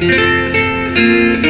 Música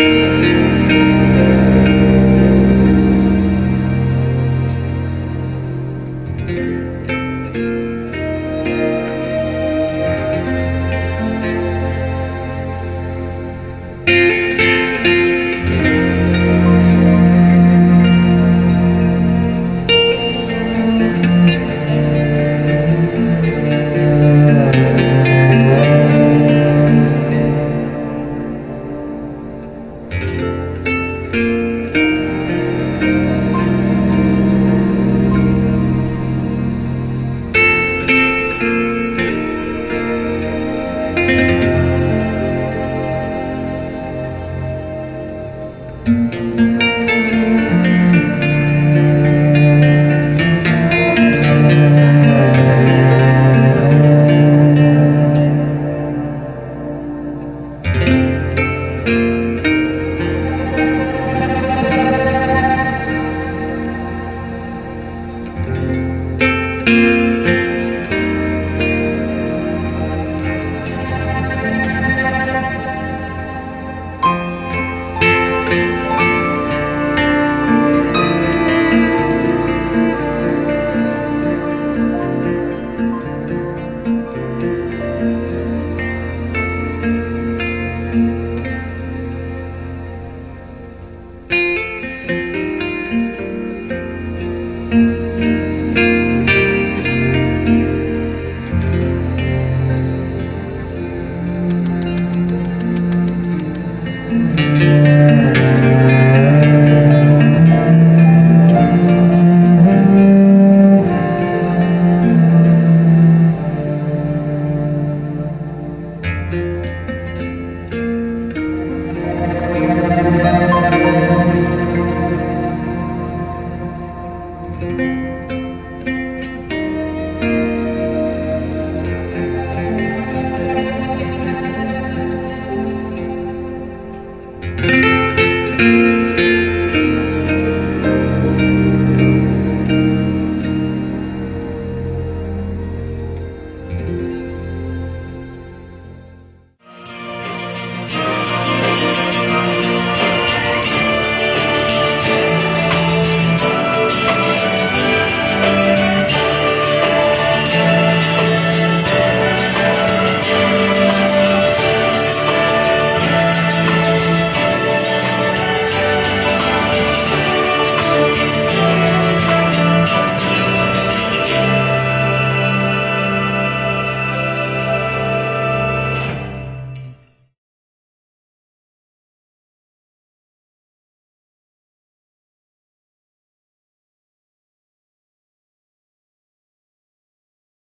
Música